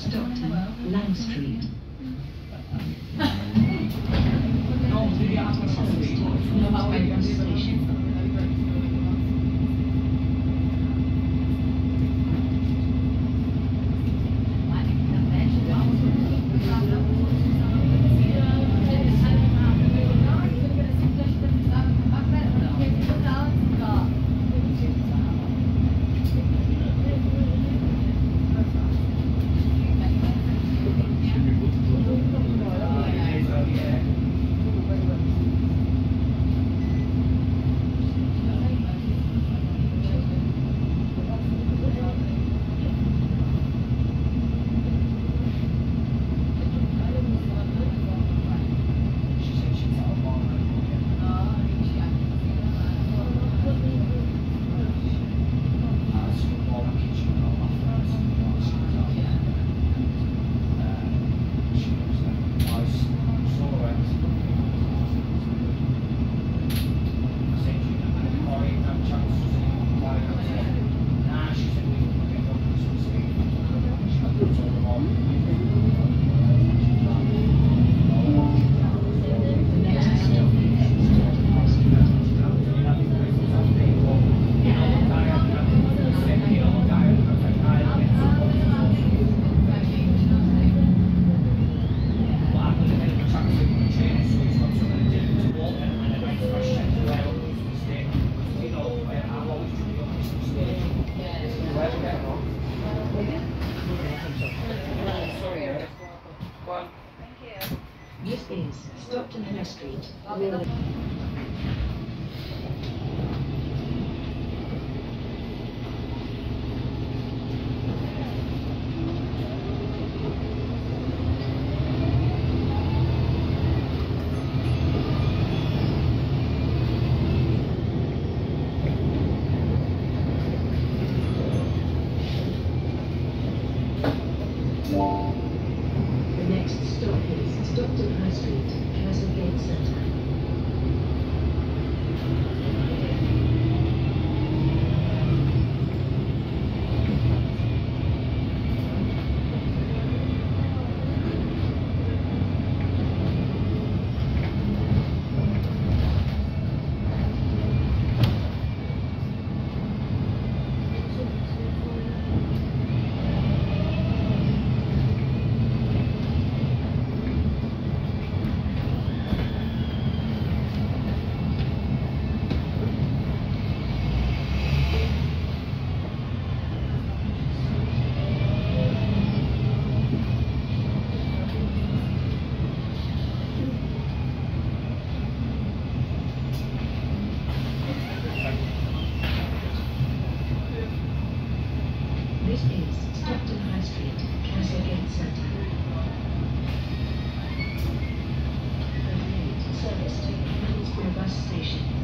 Stockton, Lane Street. ministry. Is Stockton High Street, Castlegate Centre. Service to Bus Station.